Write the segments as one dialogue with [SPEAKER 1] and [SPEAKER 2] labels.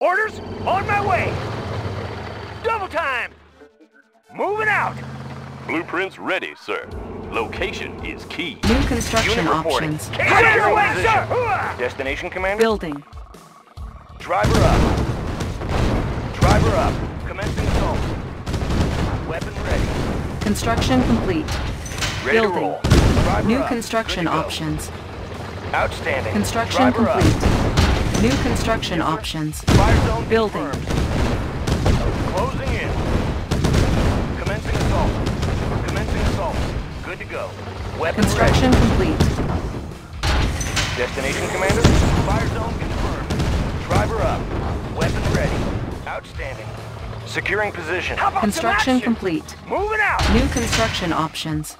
[SPEAKER 1] Orders on my way. Double time. Moving out.
[SPEAKER 2] Blueprints ready, sir. Location is key.
[SPEAKER 3] New construction
[SPEAKER 1] Unit
[SPEAKER 3] options.
[SPEAKER 1] Can't get away,
[SPEAKER 4] position.
[SPEAKER 1] sir.
[SPEAKER 4] Destination, Commander?
[SPEAKER 3] Building.
[SPEAKER 4] Driver up. Driver up. Commencing assault. Weapon ready.
[SPEAKER 3] Construction complete.
[SPEAKER 4] Ready
[SPEAKER 3] Building.
[SPEAKER 4] to roll.
[SPEAKER 3] New
[SPEAKER 4] up.
[SPEAKER 3] construction
[SPEAKER 4] Good to go.
[SPEAKER 3] options.
[SPEAKER 4] Outstanding.
[SPEAKER 3] Construction
[SPEAKER 4] Driver up.
[SPEAKER 3] Complete. New construction options.
[SPEAKER 4] Fire zone
[SPEAKER 3] Building.
[SPEAKER 4] confirmed. Closing in. Commencing assault. Commencing assault. Good to go. Weapon
[SPEAKER 3] Construction complete.
[SPEAKER 4] Destination, Commander? Fire zone confirmed. Driver up. Weapon ready. Outstanding. Securing position.
[SPEAKER 1] How about some
[SPEAKER 3] Construction complete.
[SPEAKER 1] Moving out.
[SPEAKER 3] New construction options.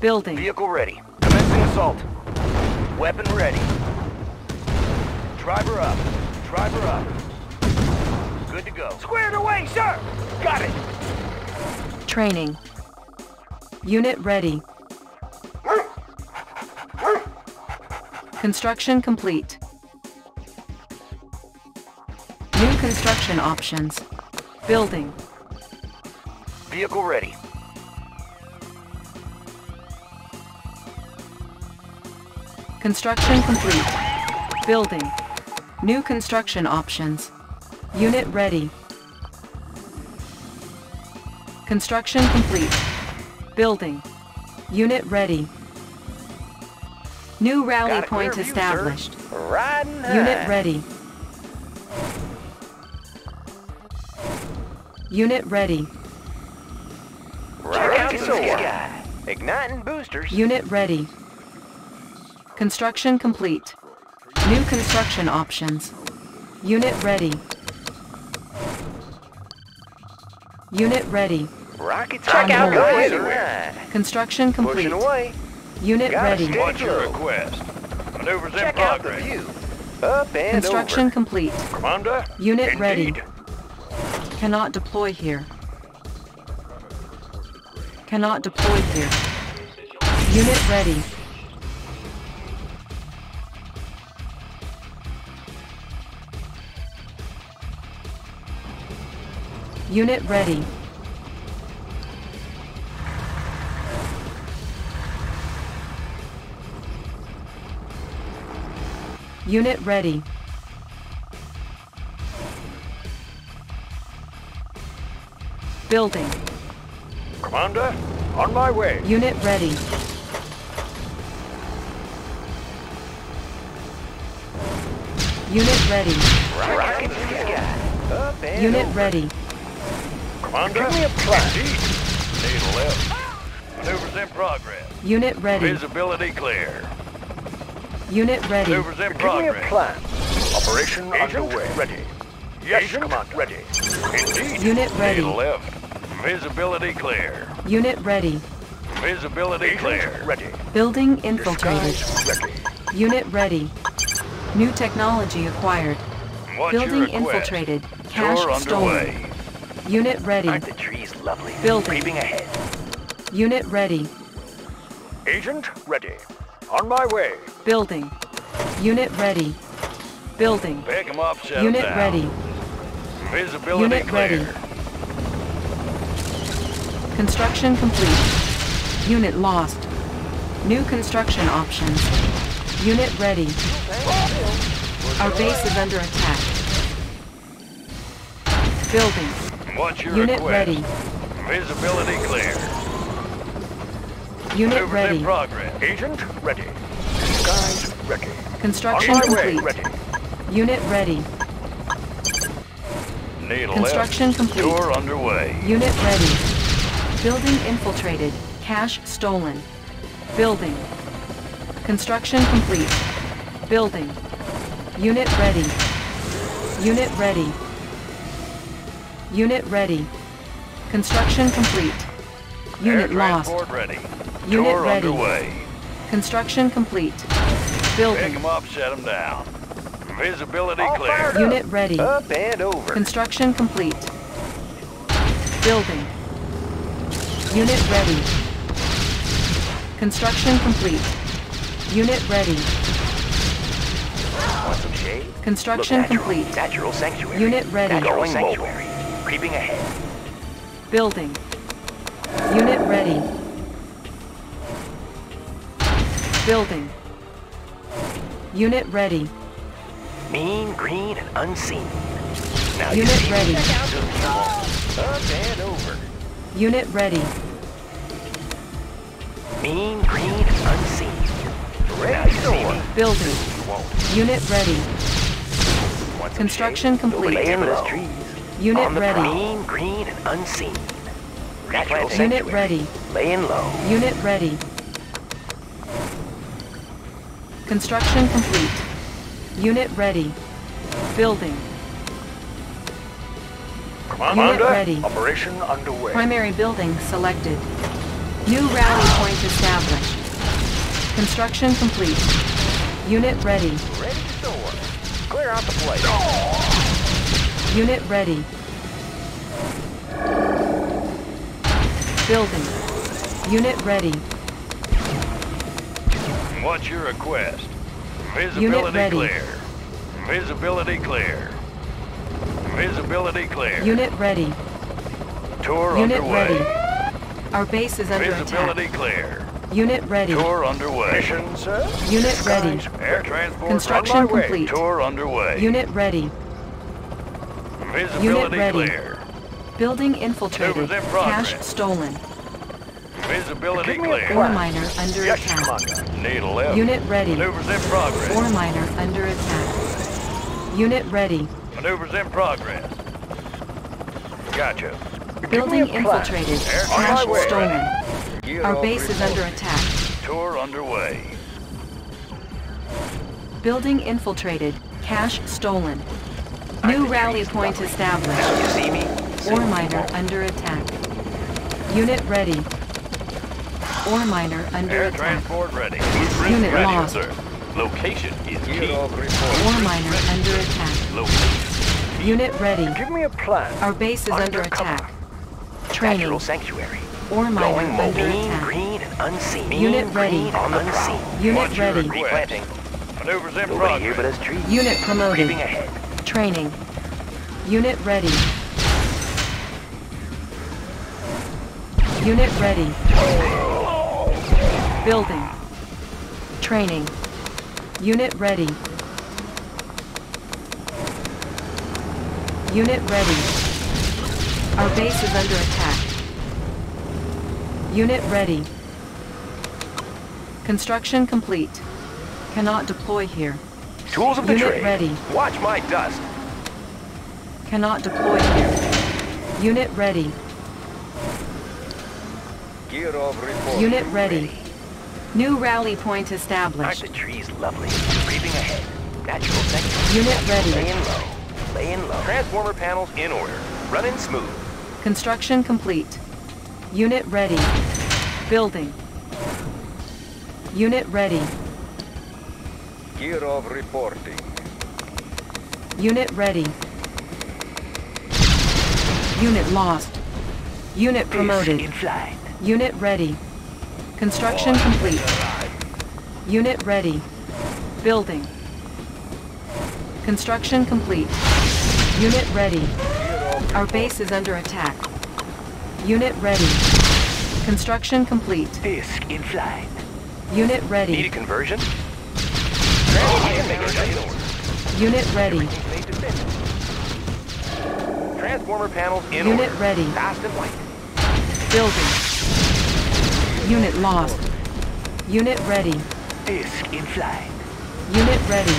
[SPEAKER 3] Building.
[SPEAKER 4] Vehicle ready. Commencing assault. Weapon ready. Driver up. Driver up. Good to go.
[SPEAKER 1] Squared away, sir. Got it.
[SPEAKER 3] Training. Unit ready. Construction complete. New construction options. Building.
[SPEAKER 4] Vehicle ready.
[SPEAKER 3] Construction complete. Building. New construction options. Unit ready. Construction complete. Building. Unit ready. New rally
[SPEAKER 4] Got a clear
[SPEAKER 3] point
[SPEAKER 4] view,
[SPEAKER 3] established. Unit ready. Unit ready.
[SPEAKER 4] Check out the sky. Igniting boosters.
[SPEAKER 3] Unit ready. Construction complete. New construction options. Unit ready. Unit ready.
[SPEAKER 4] Rockets
[SPEAKER 3] Check out
[SPEAKER 4] the
[SPEAKER 3] the Construction complete. Unit
[SPEAKER 4] Got
[SPEAKER 3] ready.
[SPEAKER 2] What's your request? Maneuvers in
[SPEAKER 4] Check out the
[SPEAKER 2] progress.
[SPEAKER 4] view. Up and
[SPEAKER 3] Construction
[SPEAKER 4] over.
[SPEAKER 3] complete.
[SPEAKER 2] Commander?
[SPEAKER 3] Unit
[SPEAKER 2] Indeed.
[SPEAKER 3] ready. Cannot deploy here. Cannot deploy here. Unit ready. Unit ready. Unit ready. Building.
[SPEAKER 2] Commander, on my way.
[SPEAKER 3] Unit ready. Unit ready.
[SPEAKER 4] Rockets in the sky. Up and
[SPEAKER 3] Unit
[SPEAKER 4] over.
[SPEAKER 3] ready.
[SPEAKER 2] Commander?
[SPEAKER 4] Give me a plan.
[SPEAKER 2] Indeed. Need left. Maneuvers in progress.
[SPEAKER 3] Unit ready.
[SPEAKER 2] Visibility clear.
[SPEAKER 3] Unit ready.
[SPEAKER 2] Maneuvers in
[SPEAKER 4] Give me a plan.
[SPEAKER 2] Operation underway. Ready. Yes,
[SPEAKER 4] Agent
[SPEAKER 2] Commander. Ready. Indeed.
[SPEAKER 3] Unit ready.
[SPEAKER 2] Need left. Visibility clear.
[SPEAKER 3] Unit ready.
[SPEAKER 2] Visibility clear. Ready.
[SPEAKER 3] Building infiltrated.
[SPEAKER 2] Ready.
[SPEAKER 3] Unit ready. New technology acquired.
[SPEAKER 2] What's
[SPEAKER 3] Building infiltrated. Cash
[SPEAKER 2] You're
[SPEAKER 3] stolen.
[SPEAKER 2] underway.
[SPEAKER 3] Unit ready.
[SPEAKER 4] Aren't the trees lovely?
[SPEAKER 3] Building.
[SPEAKER 4] Creeping ahead.
[SPEAKER 3] Unit ready.
[SPEAKER 2] Agent ready. On my way.
[SPEAKER 3] Building. Unit ready. Building.
[SPEAKER 2] Pick 'em up, set 'em
[SPEAKER 3] Unit
[SPEAKER 2] down.
[SPEAKER 3] ready.
[SPEAKER 2] Visibility
[SPEAKER 3] Unit
[SPEAKER 2] clear.
[SPEAKER 3] ready. Construction complete. Unit lost. New construction options. Unit ready. Our base is under attack. Building.
[SPEAKER 2] What's your
[SPEAKER 3] Unit
[SPEAKER 2] request?
[SPEAKER 3] ready.
[SPEAKER 2] Visibility clear.
[SPEAKER 3] Unit
[SPEAKER 2] Maneuvers in
[SPEAKER 3] ready.
[SPEAKER 2] progress. Agent ready. Skies ready.
[SPEAKER 3] Construction
[SPEAKER 2] On
[SPEAKER 3] complete.
[SPEAKER 2] Ready.
[SPEAKER 3] Unit ready.
[SPEAKER 2] Need
[SPEAKER 3] Construction
[SPEAKER 2] left.
[SPEAKER 3] complete.
[SPEAKER 2] Tour underway.
[SPEAKER 3] Unit ready. Building infiltrated. Cash stolen. Building. Construction complete. Building. Unit ready. Unit ready. Unit ready. Construction complete. Unit
[SPEAKER 2] Air
[SPEAKER 3] lost.
[SPEAKER 2] transport ready.
[SPEAKER 3] Unit
[SPEAKER 2] Tour
[SPEAKER 3] ready.
[SPEAKER 2] underway.
[SPEAKER 3] Construction complete.
[SPEAKER 2] Pick
[SPEAKER 3] Building.
[SPEAKER 2] 'em up, set 'em down. Visibility
[SPEAKER 4] All
[SPEAKER 2] clear.
[SPEAKER 4] fired up.
[SPEAKER 3] Unit ready.
[SPEAKER 4] Up and over.
[SPEAKER 3] Construction complete. Building. Unit ready. Construction complete. Unit ready.
[SPEAKER 4] Want some
[SPEAKER 5] Okay.
[SPEAKER 3] Construction
[SPEAKER 5] Look natural.
[SPEAKER 3] complete.
[SPEAKER 5] Natural sanctuary.
[SPEAKER 3] Unit ready.
[SPEAKER 5] Natural
[SPEAKER 3] Going
[SPEAKER 5] sanctuary. Creeping ahead.
[SPEAKER 3] Building. Unit ready. Building. Unit ready.
[SPEAKER 5] Mean, green, and unseen. Now
[SPEAKER 3] Unit ready.
[SPEAKER 5] Up and over.
[SPEAKER 3] Unit ready.
[SPEAKER 5] Mean, green, and unseen. Ready to soar.
[SPEAKER 3] Building. Unit ready. Construction complete.
[SPEAKER 5] Nobody here but us trees.
[SPEAKER 3] Unit
[SPEAKER 5] On the
[SPEAKER 3] ready.
[SPEAKER 5] Mean, green, and unseen. Natural
[SPEAKER 3] Unit
[SPEAKER 5] sanctuary.
[SPEAKER 3] ready.
[SPEAKER 5] Laying low.
[SPEAKER 3] Unit ready. Construction complete. Unit ready. Building. Unit ready.
[SPEAKER 5] Operation underway.
[SPEAKER 3] Primary building selected. New rally point established. Construction complete. Unit ready.
[SPEAKER 5] Ready to soar. Clear out the place.
[SPEAKER 3] Unit ready. Building. Unit ready.
[SPEAKER 2] What's your request?
[SPEAKER 3] Unit
[SPEAKER 2] Visibility
[SPEAKER 3] ready.
[SPEAKER 2] clear. Visibility clear. Visibility clear.
[SPEAKER 3] Unit ready.
[SPEAKER 2] Tour
[SPEAKER 3] Unit
[SPEAKER 2] underway.
[SPEAKER 3] ready. Our base is under
[SPEAKER 2] Visibility
[SPEAKER 3] attack.
[SPEAKER 2] clear.
[SPEAKER 3] Unit ready.
[SPEAKER 2] Tour underway.
[SPEAKER 5] Mission, sir.
[SPEAKER 3] Unit ready.
[SPEAKER 2] Air transport
[SPEAKER 3] Construction
[SPEAKER 2] on my way.
[SPEAKER 3] complete.
[SPEAKER 2] Tour underway.
[SPEAKER 3] Unit ready.
[SPEAKER 2] Visibility
[SPEAKER 3] ready.
[SPEAKER 2] clear.
[SPEAKER 3] Building infiltrated.
[SPEAKER 2] In.
[SPEAKER 3] Cash stolen.
[SPEAKER 2] Visibility
[SPEAKER 5] Give me a
[SPEAKER 2] clear.
[SPEAKER 3] Ore miner under
[SPEAKER 5] Yes,
[SPEAKER 3] attack.
[SPEAKER 5] Commander.
[SPEAKER 2] Need a left.
[SPEAKER 3] Unit ready.
[SPEAKER 2] Maneuvers in progress.
[SPEAKER 3] Ore miner under attack. Unit ready.
[SPEAKER 2] Maneuvers in progress. Gotcha.
[SPEAKER 3] Building infiltrated. Cash
[SPEAKER 2] on my way.
[SPEAKER 3] stolen.
[SPEAKER 5] Gear
[SPEAKER 3] Our
[SPEAKER 5] off
[SPEAKER 3] base is under attack.
[SPEAKER 2] Tour underway.
[SPEAKER 3] Building infiltrated. Cash stolen. New rally point established.
[SPEAKER 5] Now you see me.
[SPEAKER 3] Ore miner under attack. Unit ready. Ore miner under
[SPEAKER 2] Air
[SPEAKER 3] attack.
[SPEAKER 2] transport ready. Blueprint
[SPEAKER 3] Unit
[SPEAKER 2] ready,
[SPEAKER 3] lost.
[SPEAKER 6] Sir, location is key.
[SPEAKER 3] Ore miner under attack.
[SPEAKER 6] Location.
[SPEAKER 3] Unit ready.
[SPEAKER 5] Give me a plan.
[SPEAKER 3] Our base is under
[SPEAKER 5] Undercover.
[SPEAKER 3] attack. Training.
[SPEAKER 5] Natural sanctuary.
[SPEAKER 3] Ore miner
[SPEAKER 5] mean,
[SPEAKER 3] under attack.
[SPEAKER 5] green, and unseen. Mean,
[SPEAKER 3] Unit ready.
[SPEAKER 5] green, and unseen.
[SPEAKER 3] Unit
[SPEAKER 2] What's your
[SPEAKER 3] ready.
[SPEAKER 2] request?
[SPEAKER 5] Replanting.
[SPEAKER 2] Maneuvers in
[SPEAKER 5] Nobody here but
[SPEAKER 2] progress.
[SPEAKER 5] us trees.
[SPEAKER 3] Unit
[SPEAKER 5] Creeping
[SPEAKER 3] promoted.
[SPEAKER 5] ahead.
[SPEAKER 3] Training. Unit ready. Unit ready. Building. Training. Unit ready. Unit ready. Our base is under attack. Unit ready. Construction complete. Cannot deploy here.
[SPEAKER 5] Tools of the
[SPEAKER 3] Unit
[SPEAKER 5] trade.
[SPEAKER 3] ready.
[SPEAKER 5] Watch my dust.
[SPEAKER 3] Cannot deploy here. Unit ready.
[SPEAKER 5] Gear off report.
[SPEAKER 3] Unit ready. New rally point
[SPEAKER 5] Aren't
[SPEAKER 3] established.
[SPEAKER 5] the trees lovely? Creeping ahead. Natural sector.
[SPEAKER 3] Unit ready.
[SPEAKER 5] Laying low. Laying low. Transformer panels in order. Running smooth.
[SPEAKER 3] Construction complete. Unit ready. Building. Unit ready.
[SPEAKER 5] Gear off reporting.
[SPEAKER 3] Unit ready. Unit lost. Unit promoted.
[SPEAKER 5] In flight.
[SPEAKER 3] Unit ready. Construction complete. Unit ready. Building. Construction complete. Unit ready. Our base is under attack. Unit ready. Construction complete.
[SPEAKER 5] Disc in flight.
[SPEAKER 3] Unit ready.
[SPEAKER 5] Need a conversion?
[SPEAKER 3] Unit ready.
[SPEAKER 5] Transformer panels in
[SPEAKER 3] Unit
[SPEAKER 5] order.
[SPEAKER 3] ready.
[SPEAKER 5] Fast and white.
[SPEAKER 3] Building. Unit lost. Unit ready.
[SPEAKER 5] Disc in flight.
[SPEAKER 3] Unit ready.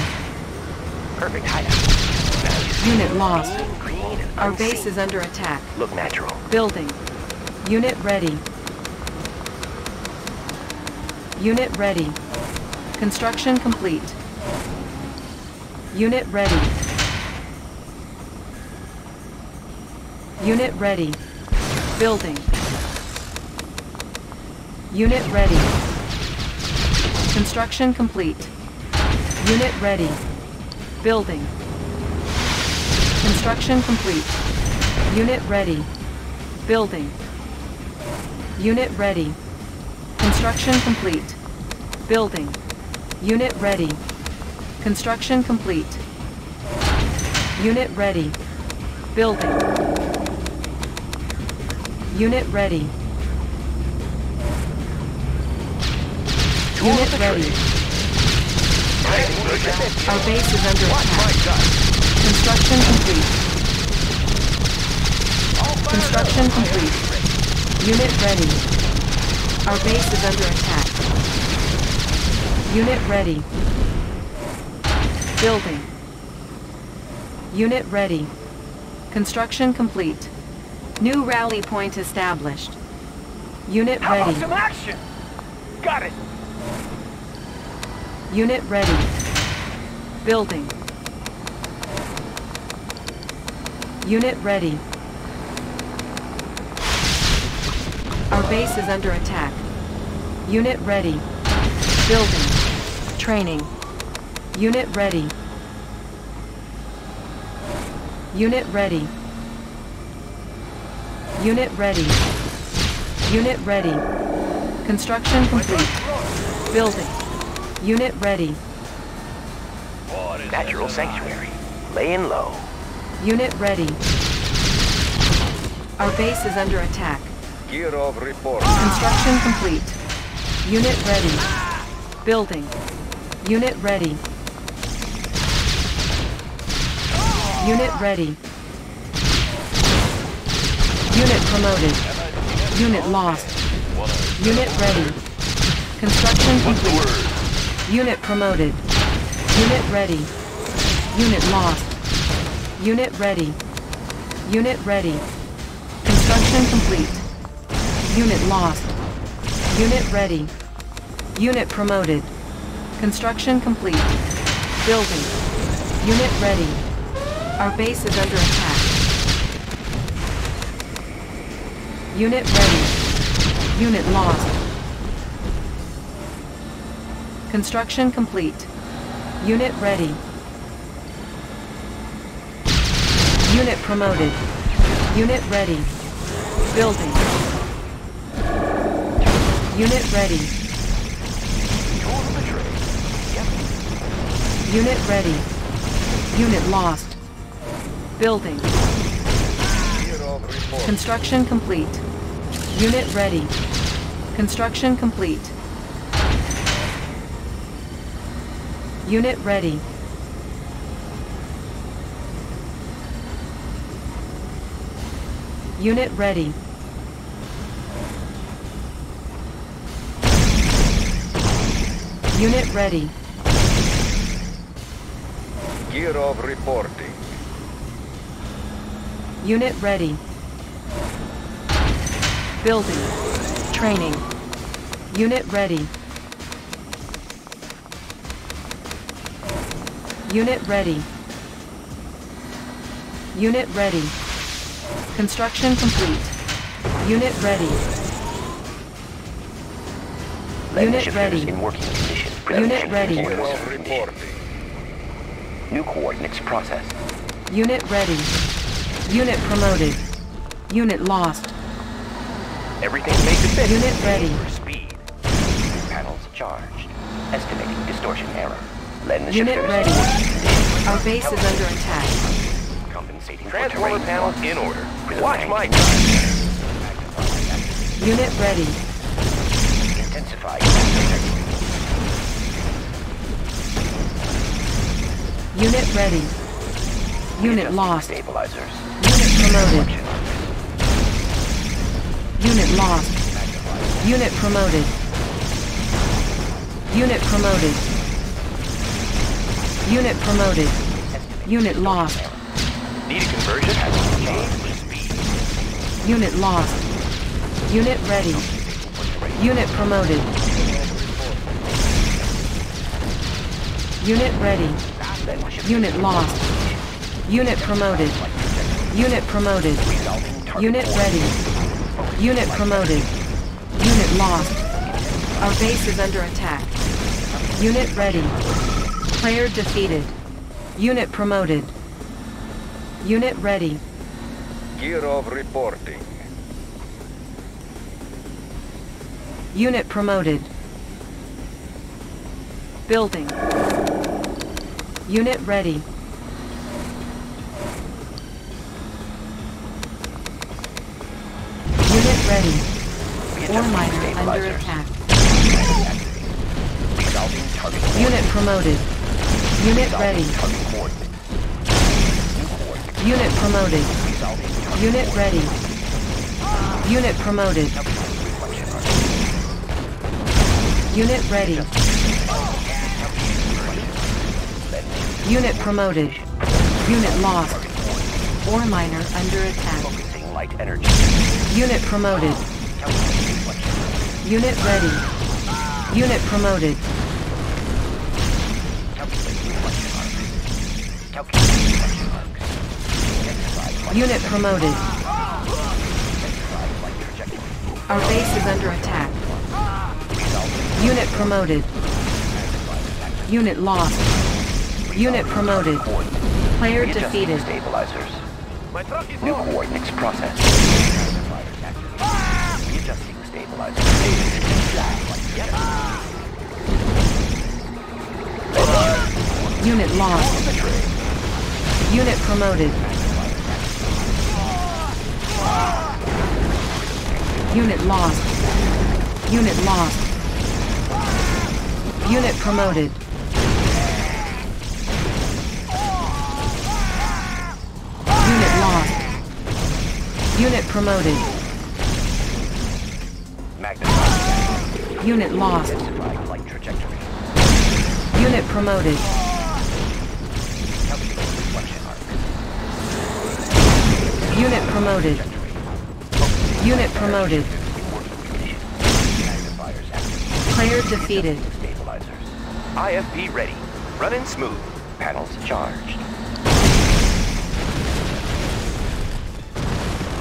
[SPEAKER 5] Perfect hideout. Now you see
[SPEAKER 3] Unit lost.
[SPEAKER 5] green, green,
[SPEAKER 3] Our base is under attack.
[SPEAKER 5] Look natural.
[SPEAKER 3] Building. Unit ready. Unit ready. Construction complete. Unit ready. Unit ready. Building. Unit ready. Construction complete. Unit ready. Building. Construction complete. Unit ready. Building. Unit ready. Construction complete. Building. Unit ready. Construction complete. Unit ready. Building. Unit ready. Unit ready. Our base is under attack. Construction complete. Construction complete. Unit ready. Our base is under attack. Unit ready. Building. Unit ready. Construction complete. New rally point established. Unit
[SPEAKER 2] How
[SPEAKER 3] ready.
[SPEAKER 2] some action? Got it.
[SPEAKER 3] Unit ready. Building. Unit ready. Our base is under attack. Unit ready. Building. Training. Unit ready. Unit ready. Unit ready. Unit ready. Construction complete. Building. Unit ready.
[SPEAKER 7] Natural sanctuary. Laying low.
[SPEAKER 3] Unit ready. Our base is under attack.
[SPEAKER 8] Gear of report.
[SPEAKER 3] Construction complete. Unit ready. Building. Unit ready. Unit ready. Unit promoted. Unit lost. Unit ready. Construction complete. Unit promoted. Unit ready. Unit lost. Unit ready. Unit ready. Construction complete. Unit lost. Unit ready. Unit promoted. Construction complete. Building. Unit ready. Our base is under attack. Unit ready. Unit lost. Construction complete. Unit ready. Unit promoted. Unit ready. Building. Unit ready. Unit ready. Unit lost. Building. Construction complete. Unit ready. Construction complete. Unit ready. Unit ready. Unit ready.
[SPEAKER 8] Gear of reporting.
[SPEAKER 3] Unit ready. Building. Training. Unit ready. Unit ready. Unit ready. Construction complete. Unit ready. Unit ready.
[SPEAKER 7] in working condition.
[SPEAKER 3] Unit ready.
[SPEAKER 7] in
[SPEAKER 8] Gear
[SPEAKER 7] working
[SPEAKER 8] of
[SPEAKER 7] condition.
[SPEAKER 8] reporting.
[SPEAKER 7] New coordinates processed.
[SPEAKER 3] Unit ready. Unit promoted. Unit lost.
[SPEAKER 7] Everything made to fit.
[SPEAKER 3] Unit ready.
[SPEAKER 7] For speed. Panels charged. Estimating distortion error. Lens
[SPEAKER 3] Unit ready.
[SPEAKER 7] in working condition.
[SPEAKER 3] Our base is under attack.
[SPEAKER 7] Compensating
[SPEAKER 4] Transformer
[SPEAKER 7] terrain
[SPEAKER 4] panels
[SPEAKER 7] loss.
[SPEAKER 4] in order. Watch my
[SPEAKER 7] in-
[SPEAKER 4] time.
[SPEAKER 3] Unit ready.
[SPEAKER 7] Intensify.
[SPEAKER 3] Unit ready. Unit lost.
[SPEAKER 7] Stabilizers.
[SPEAKER 3] Unit promoted. Unit lost. Unit promoted. Unit promoted. Unit promoted. Unit lost.
[SPEAKER 4] Need a conversion?
[SPEAKER 7] Panels
[SPEAKER 4] Change
[SPEAKER 7] charged.
[SPEAKER 4] the speed.
[SPEAKER 3] Unit lost. Unit ready. Unit promoted. Unit ready. Unit lost. Unit promoted. Unit promoted. Unit ready. Unit promoted. Unit lost. Our base is under attack. Unit ready. Player defeated. Unit promoted. Unit ready.
[SPEAKER 8] Gear of reporting.
[SPEAKER 3] Unit promoted. Building. Unit ready. Ready. Ore miner under attack. Unit promoted. Unit ready.
[SPEAKER 7] target coordinates. New coordinates.
[SPEAKER 3] Unit promoted. Unit ready. Unit promoted. Unit ready. Unit promoted. Unit lost. Ore miner under attack.
[SPEAKER 7] Focusing light energy.
[SPEAKER 3] Unit promoted. Unit ready. Unit promoted.
[SPEAKER 7] Calculating reflection arcs. Calculating reflection arcs. Identify light-
[SPEAKER 3] Unit promoted.
[SPEAKER 7] identify light trajectory.
[SPEAKER 3] Our base is under attack. Unit promoted. Unit lost. Unit promoted. Player defeated.
[SPEAKER 7] stabilizers.
[SPEAKER 2] My truck is
[SPEAKER 7] New
[SPEAKER 2] moving.
[SPEAKER 7] coordinates processed. Readjusting stabilizers.
[SPEAKER 3] Unit lost. Unit promoted. Unit lost. Unit lost. Unit promoted. Unit lost. Unit promoted. Unit lost.
[SPEAKER 7] Intensifying light trajectory.
[SPEAKER 3] Unit promoted.
[SPEAKER 7] Calculating reflection arc.
[SPEAKER 3] Unit promoted. Unit promoted. Player defeated.
[SPEAKER 7] Stabilizers.
[SPEAKER 4] IFV ready. Running smooth.
[SPEAKER 7] Panels charged.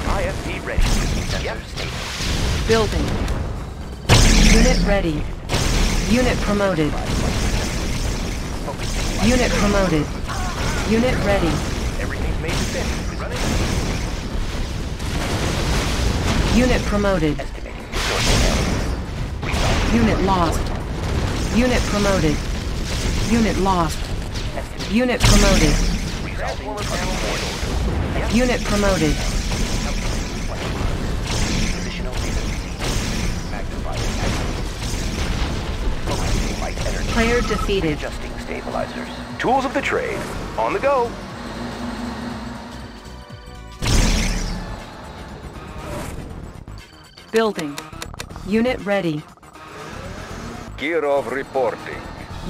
[SPEAKER 4] IFV ready.
[SPEAKER 7] Stable.
[SPEAKER 3] Building. Unit ready. Unit promoted. Unit promoted. Unit ready.
[SPEAKER 4] Everything's made to fit. Running.
[SPEAKER 3] Unit promoted.
[SPEAKER 7] estimating distortion error. Resolving
[SPEAKER 3] Unit lost. Unit promoted. Unit lost. Unit promoted.
[SPEAKER 7] resolving target.
[SPEAKER 3] Unit promoted. Player defeated.
[SPEAKER 7] Adjusting stabilizers.
[SPEAKER 4] Tools of the trade. On the go.
[SPEAKER 3] Building. Unit ready.
[SPEAKER 8] Kirov reporting.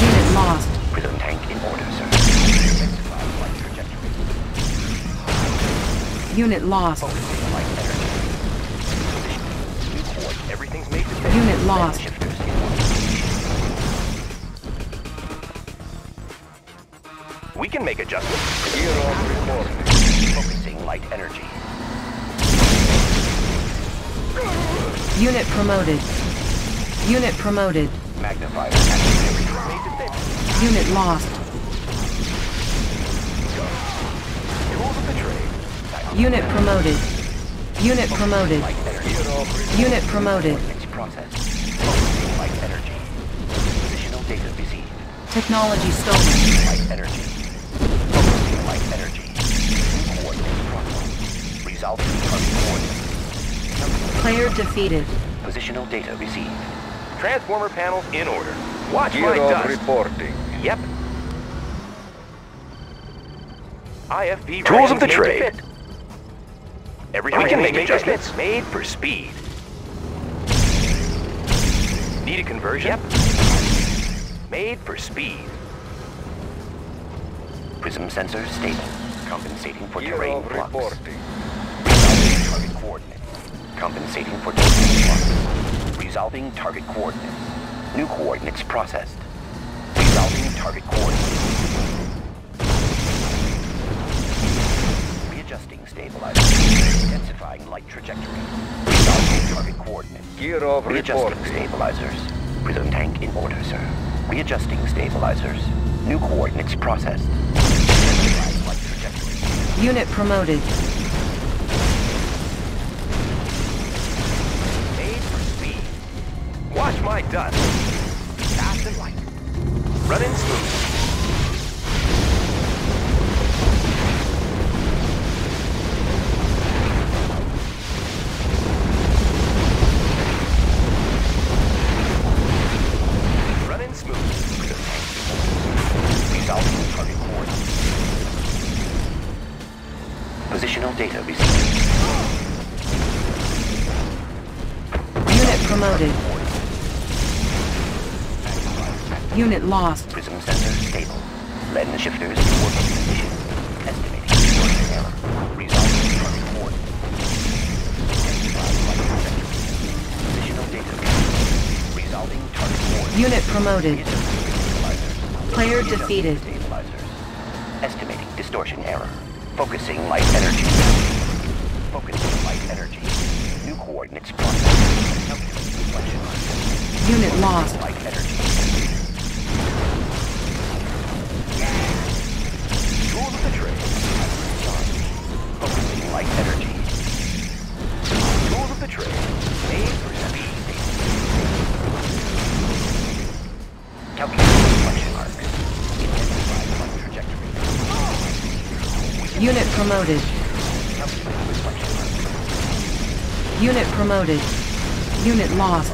[SPEAKER 3] Unit lost.
[SPEAKER 7] Prism tank in order, sir. Intensifying light trajectory.
[SPEAKER 3] Unit lost.
[SPEAKER 7] Focusing light
[SPEAKER 4] We can make adjustments.
[SPEAKER 8] Kirov reporting.
[SPEAKER 7] Focusing light energy.
[SPEAKER 3] Unit promoted. Unit promoted.
[SPEAKER 7] Magnifiers activated.
[SPEAKER 4] Made to fit.
[SPEAKER 3] Unit lost.
[SPEAKER 4] Tools of the trade.
[SPEAKER 3] Unit promoted. Unit promoted. Unit promoted.
[SPEAKER 7] Coordinates processed. Focusing light energy. Positional data received.
[SPEAKER 3] Technology stolen.
[SPEAKER 7] Light energy. Focusing light energy. New coordinates processed. Resolving target coordinates.
[SPEAKER 3] Player defeated.
[SPEAKER 7] Positional data received.
[SPEAKER 4] Transformer panels in order. Watch my
[SPEAKER 8] Kirov
[SPEAKER 4] dust.
[SPEAKER 8] reporting.
[SPEAKER 4] Yep. IFV
[SPEAKER 5] Tools of the trade.
[SPEAKER 4] fit. Everything
[SPEAKER 5] We can make
[SPEAKER 4] made
[SPEAKER 5] adjustments.
[SPEAKER 4] made for speed. Need a conversion? Yep. Made for speed.
[SPEAKER 7] Prism sensors stable. Compensating for terrain
[SPEAKER 8] Kirov
[SPEAKER 7] flux.
[SPEAKER 8] reporting.
[SPEAKER 7] Resolving target coordinates. Compensating for terrain flux. Resolving target coordinates. New coordinates processed. Resolving target coordinates. Readjusting stabilizers. Intensifying light trajectory. Resolving target coordinates.
[SPEAKER 8] Kirov
[SPEAKER 7] Readjusting
[SPEAKER 8] reporting.
[SPEAKER 7] stabilizers. Prism tank in order, sir. Readjusting stabilizers. New coordinates processed.
[SPEAKER 3] Unit promoted.
[SPEAKER 4] Made for speed. Watch my dust. Fast and light. Running smooth.
[SPEAKER 3] Lost.
[SPEAKER 7] Prism sensor stable. Lens shifters in working condition. Estimating distortion error. Resolving target coordinates. Additional data. Resolving target coordinates.
[SPEAKER 3] Unit promoted. Player defeated.
[SPEAKER 7] Stabilizers. Estimating distortion error. Focusing light energy. Focusing light energy. New coordinates processed. Calculating reflection arc.
[SPEAKER 3] Unit lost.
[SPEAKER 7] Light energy. Tools of the trade. Focusing light energy. Of the trade. Made for speed. Calculating reflection arc. Intensify flight trajectory.
[SPEAKER 3] Unit promoted.
[SPEAKER 7] Calculating reflection arc.
[SPEAKER 3] Unit promoted. Unit lost.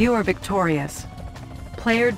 [SPEAKER 3] You are victorious. Player